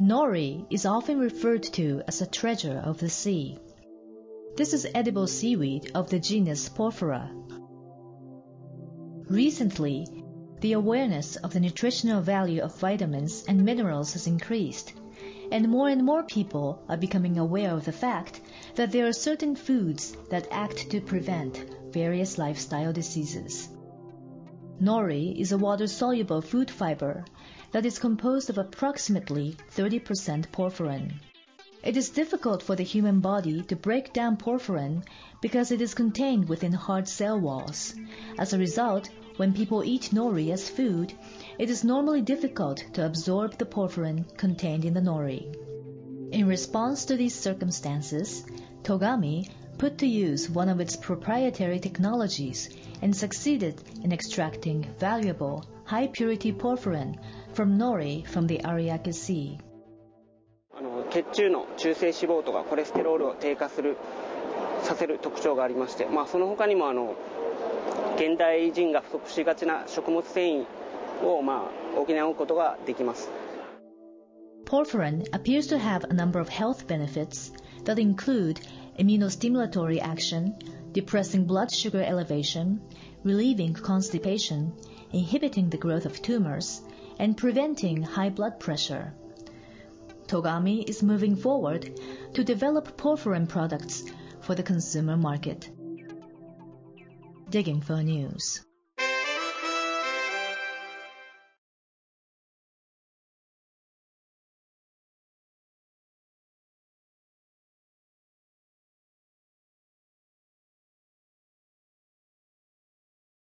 Nori is often referred to as a treasure of the sea. This is edible seaweed of the genus Porphyra. Recently, the awareness of the nutritional value of vitamins and minerals has increased, and more and more people are becoming aware of the fact that there are certain foods that act to prevent various lifestyle diseases. Nori is a water-soluble food fiber that is composed of approximately 30% porphyrin. It is difficult for the human body to break down porphyrin because it is contained within hard cell walls. As a result, when people eat nori as food, it is normally difficult to absorb the porphyrin contained in the nori. In response to these circumstances, Togami put to use one of its proprietary technologies and succeeded in extracting valuable, high purity porphyrin from nori from the Ariake Sea. あの血中の中性脂肪とかコレステロールを低下するさせる特徴がありまして、まあ、その他にもあの現代人が不足しがちな食物繊維を、まあ、補うことができます。 Porphyrin appears to have a number of health benefits that include immunostimulatory action, depressing blood sugar elevation, relieving constipation, inhibiting the growth of tumors, and preventing high blood pressure. Togami is moving forward to develop porphyrin products for the consumer market. DigInfo News